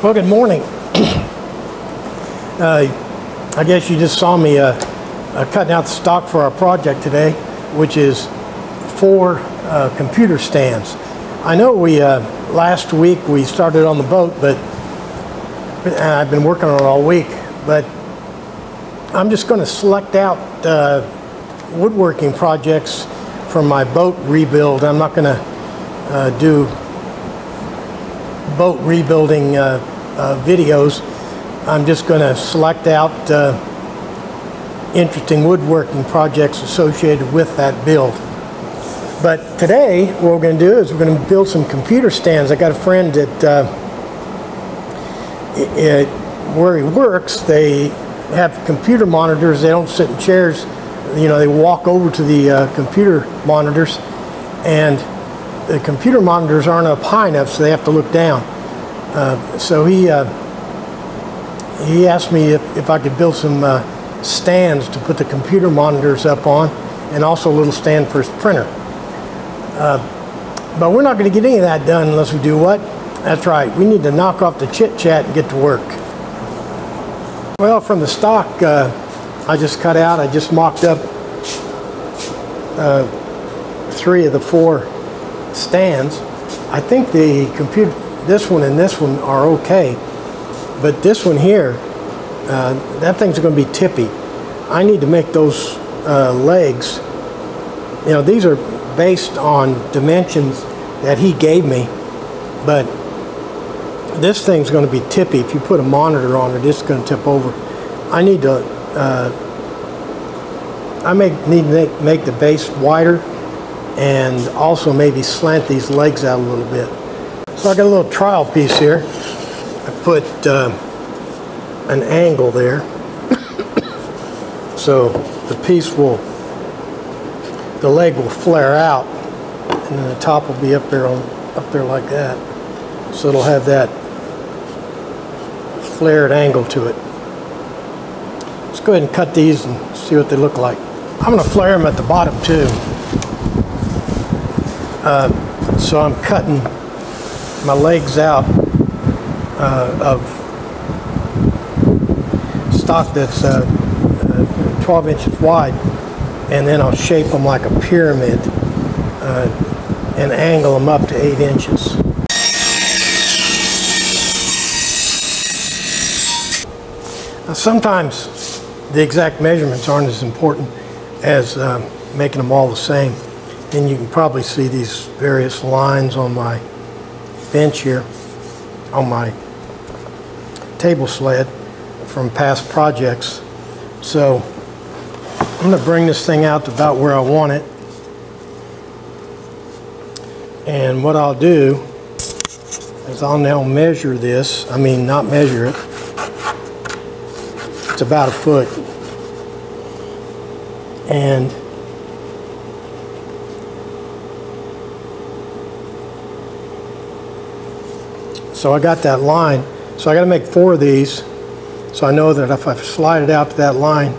Well, good morning. uh, I guess you just saw me uh, uh, cutting out the stock for our project today, which is four uh, computer stands. I know we uh, last week we started on the boat, but and I've been working on it all week. But I'm just going to select out uh, woodworking projects from my boat rebuild. I'm not going to uh, do boat rebuilding uh, uh, videos. I'm just going to select out uh, interesting woodworking projects associated with that build. But today, what we're going to do is we're going to build some computer stands. I got a friend that uh, it, where he works, they have computer monitors. They don't sit in chairs. You know, they walk over to the uh, computer monitors, and the computer monitors aren't up high enough, so they have to look down. Uh, so he uh, he asked me if, if I could build some uh, stands to put the computer monitors up on, and also a little stand for his printer. Uh, but we're not going to get any of that done unless we do what? That's right. We need to knock off the chit chat and get to work. Well, from the stock uh, I just cut out, I just mocked up uh, three of the four stands. I think the computer, this one and this one are okay, but this one here, uh, that thing's going to be tippy. I need to make those uh, legs. You know, these are based on dimensions that he gave me, but this thing's going to be tippy. If you put a monitor on it, it's going to tip over. I need to, uh, I may need to make, make the base wider and also maybe slant these legs out a little bit. So I got a little trial piece here. I put uh, an angle there. so the piece will, the leg will flare out and then the top will be up there on, up there like that. So it'll have that flared angle to it. Let's go ahead and cut these and see what they look like. I'm going to flare them at the bottom too. Uh, so I'm cutting my legs out uh, of stock that's uh, uh 12 inches wide and then I'll shape them like a pyramid uh, and angle them up to 8 inches. Now, sometimes the exact measurements aren't as important as uh, making them all the same. And you can probably see these various lines on my bench here, on my table sled from past projects. So I'm going to bring this thing out to about where I want it. And what I'll do is I'll now measure this. I mean, not measure it. It's about a foot. And so I got that line. So I got to make four of these. So I know that if I slide it out to that line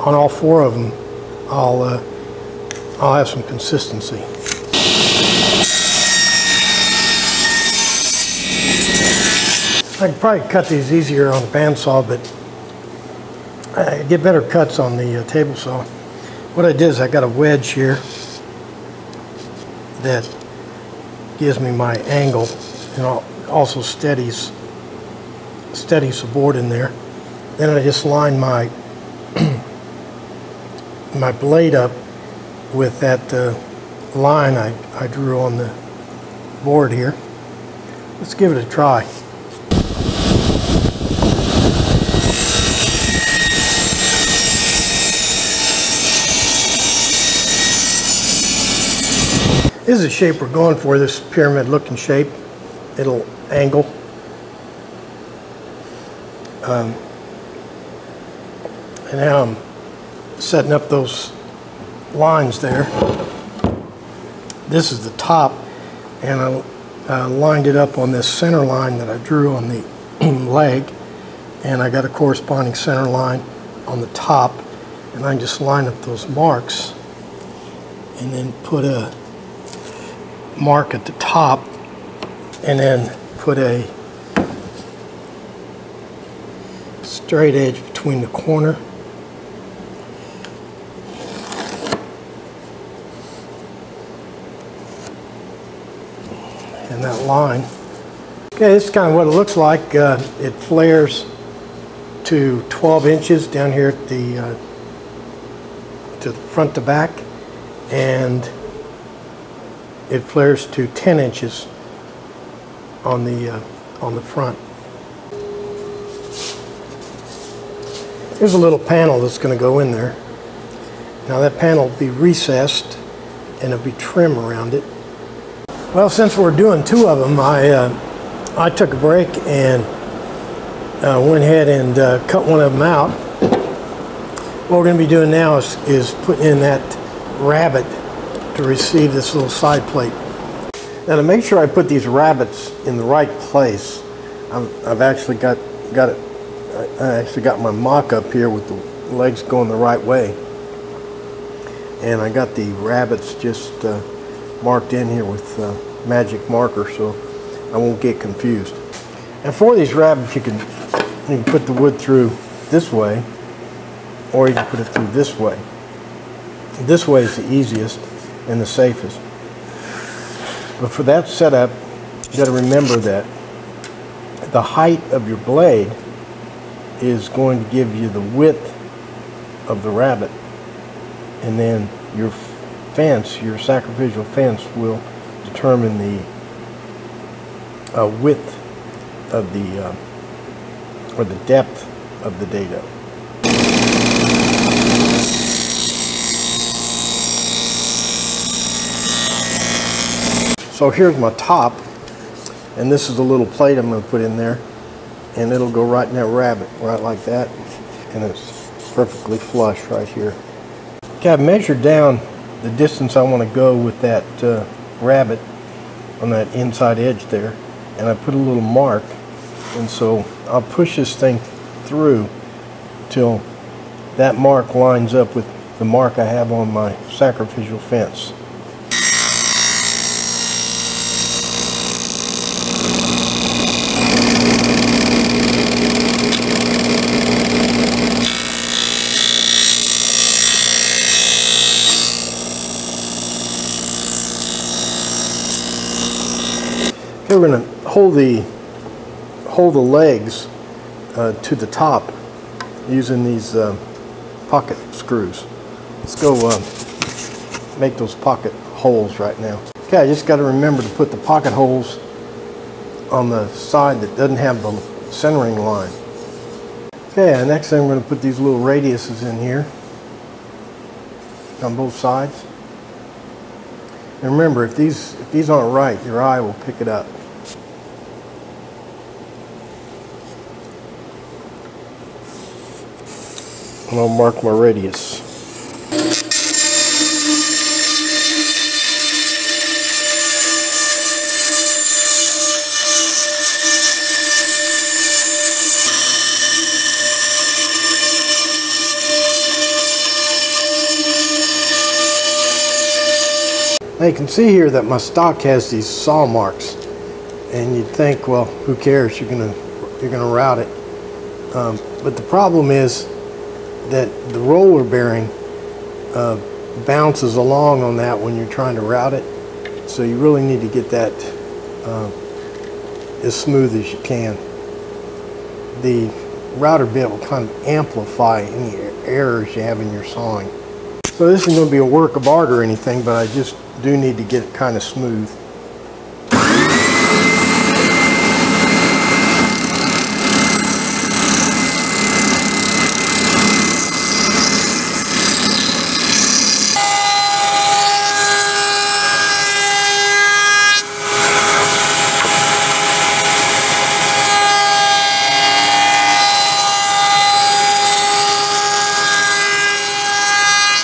on all four of them, I'll, uh, I'll have some consistency. I could probably cut these easier on the bandsaw, but I get better cuts on the uh, table saw. What I did is I got a wedge here that gives me my angle and also steadies steadies the board in there. Then I just line my my blade up with that uh, line I, I drew on the board here. Let's give it a try. This is the shape we're going for, this pyramid looking shape. It'll angle. Um, and now I'm setting up those lines there. This is the top and I uh, lined it up on this center line that I drew on the leg and I got a corresponding center line on the top and I just line up those marks and then put a mark at the top and then put a straight edge between the corner. And that line. Okay, this is kind of what it looks like. Uh, it flares to 12 inches down here at the uh, to front to back, and it flares to 10 inches on the uh, on the front. Here's a little panel that's going to go in there. Now that panel will be recessed and it'll be trim around it. Well, since we're doing two of them, I uh, I took a break and uh, went ahead and uh, cut one of them out. What we're going to be doing now is, is putting in that rabbet to receive this little side plate. Now to make sure I put these rabbets in the right place, I've, I've actually got, got it, I actually got my mock up here with the legs going the right way. And I got the rabbets just uh, marked in here with uh, magic marker so I won't get confused. And for these rabbets, you can, you can put the wood through this way or you can put it through this way. This way is the easiest and the safest. But for that setup, you got to remember that the height of your blade is going to give you the width of the rabbet. And then your fence, your sacrificial fence, will determine the uh, width of the, uh, or the depth of the dado. So here's my top, and this is a little plate I'm going to put in there, and it'll go right in that rabbet, right like that, and it's perfectly flush right here. Okay, I've measured down the distance I want to go with that uh, rabbet on that inside edge there, and I put a little mark, and so I'll push this thing through till that mark lines up with the mark I have on my sacrificial fence. Okay, we're going to hold the hold the legs uh, to the top using these uh, pocket screws. Let's go uh, make those pocket holes right now. Okay, I just got to remember to put the pocket holes on the side that doesn't have the centering line. Okay, next thing I'm going to put these little radiuses in here on both sides. And remember, if these if these aren't right, your eye will pick it up. And I'll mark my radius. Now you can see here that my stock has these saw marks and you'd think well who cares you're gonna you're gonna route it um, but the problem is that the roller bearing uh, bounces along on that when you're trying to route it. So you really need to get that uh, as smooth as you can. The router bit will kind of amplify any errors you have in your sawing. So this isn't going to be a work of art or anything, but I just do need to get it kind of smooth.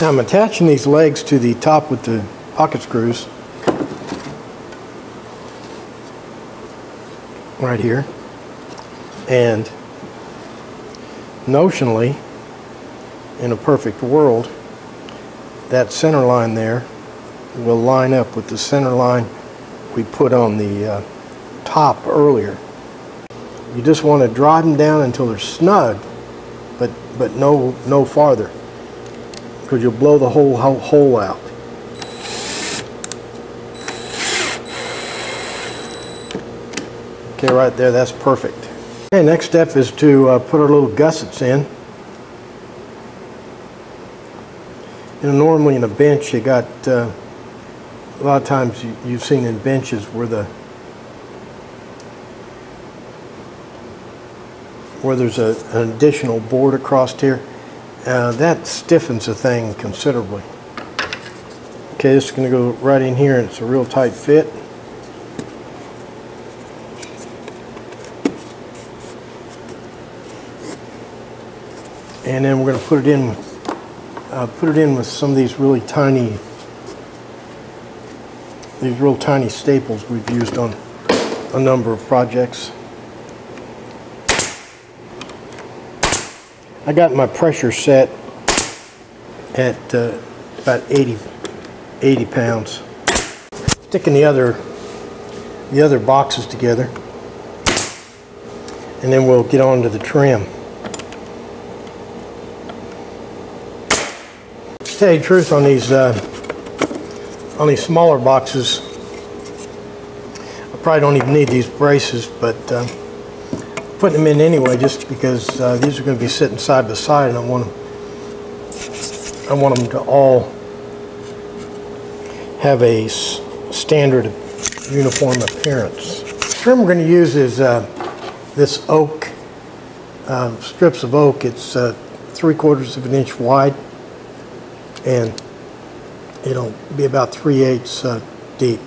Now I'm attaching these legs to the top with the pocket screws right here and notionally in a perfect world that center line there will line up with the center line we put on the uh, top earlier. You just want to drive them down until they're snug but, but no, no farther. Because you'll blow the whole ho- hole out. Okay, right there, that's perfect. Okay, next step is to uh, put our little gussets in. You know, normally in a bench, you got, uh, a lot of times you, you've seen in benches where the, where there's a, an additional board across here, uh, that stiffens the thing considerably. Okay, this is going to go right in here and it's a real tight fit. And then we're going to put it in, uh, put it in with some of these really tiny, these real tiny staples we've used on a number of projects. I got my pressure set at uh, about 80, 80 pounds. Sticking the other, the other boxes together, and then we'll get on to the trim. To tell you the truth, on these uh, on these smaller boxes, I probably don't even need these braces, but uh, putting them in anyway, just because uh, these are going to be sitting side by side, and I want them. I want them to all have a standard uniform appearance. The trim we're going to use is uh, this oak, uh, strips of oak. It's uh, three quarters of an inch wide and it'll be about 3 eighths uh, deep.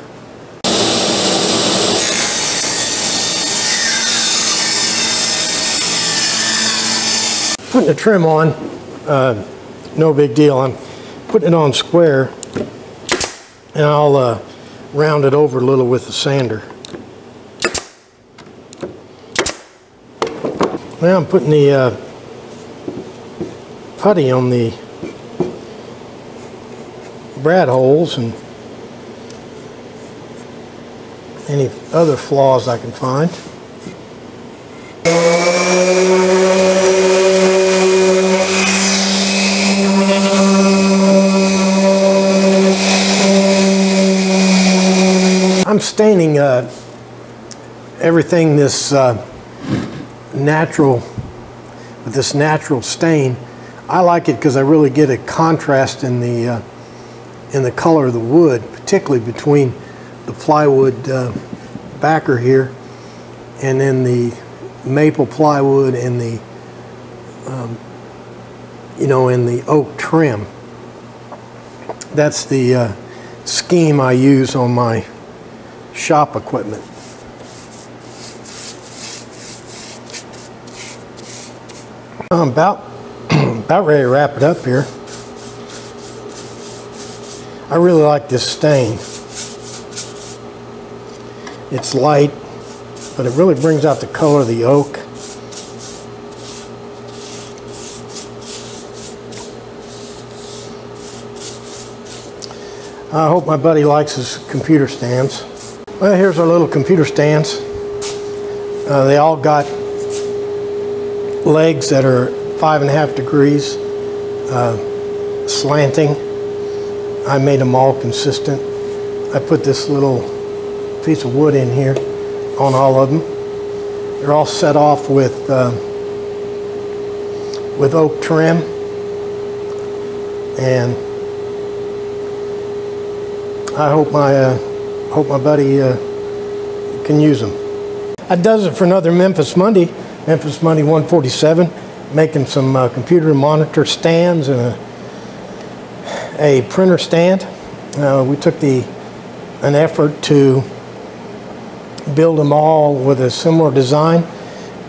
Putting the trim on, uh, no big deal. I'm putting it on square and I'll uh, round it over a little with the sander. Now I'm putting the uh, putty on the brad holes and any other flaws I can find. Staining uh, everything this uh, natural with this natural stain. I like it because I really get a contrast in the uh, in the color of the wood, particularly between the plywood uh, backer here and then the maple plywood and the um, you know in the oak trim. That's the uh, scheme I use on my shop equipment. I'm about about ready to wrap it up here. I really like this stain. It's light, but it really brings out the color of the oak. I hope my buddy likes his computer stands. Well, here's our little computer stands. Uh, they all got legs that are five and a half degrees uh, slanting. I made them all consistent. I put this little piece of wood in here on all of them. They're all set off with uh, with oak trim and I hope my uh, hope my buddy uh, can use them. That does it for another Memphis Monday. Memphis Monday 147, making some uh, computer monitor stands and a, a printer stand. Uh, we took the an effort to build them all with a similar design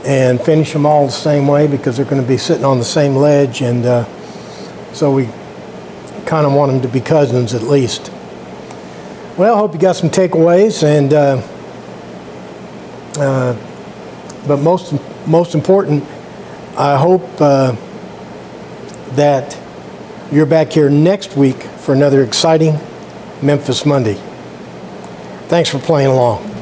and finish them all the same way because they're going to be sitting on the same ledge and uh, so we kind of want them to be cousins at least. Well, I hope you got some takeaways, and uh, uh, but most most important, I hope uh, that you're back here next week for another exciting Memphis Monday. Thanks for playing along.